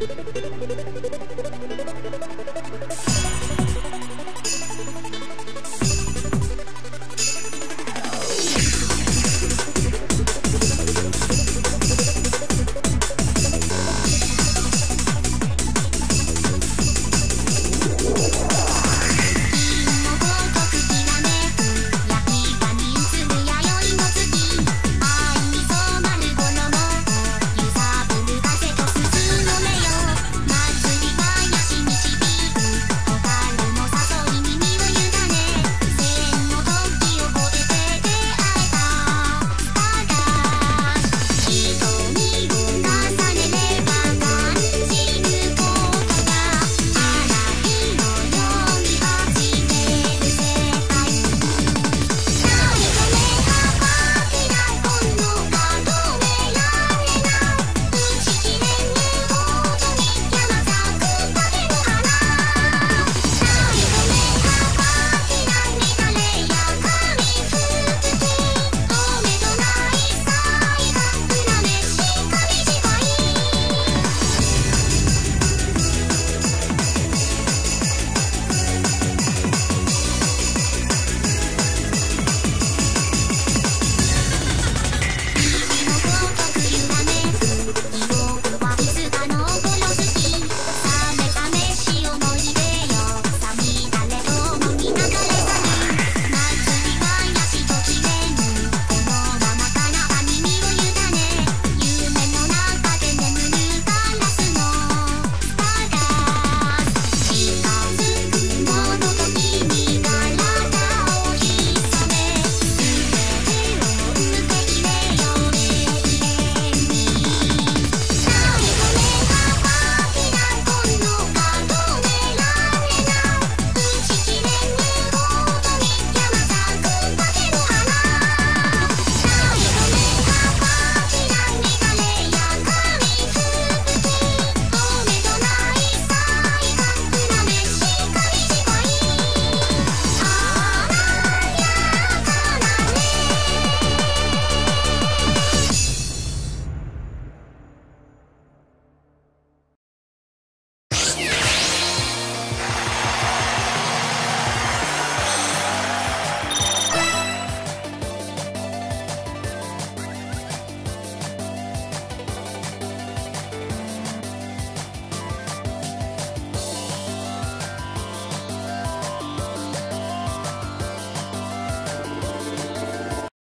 you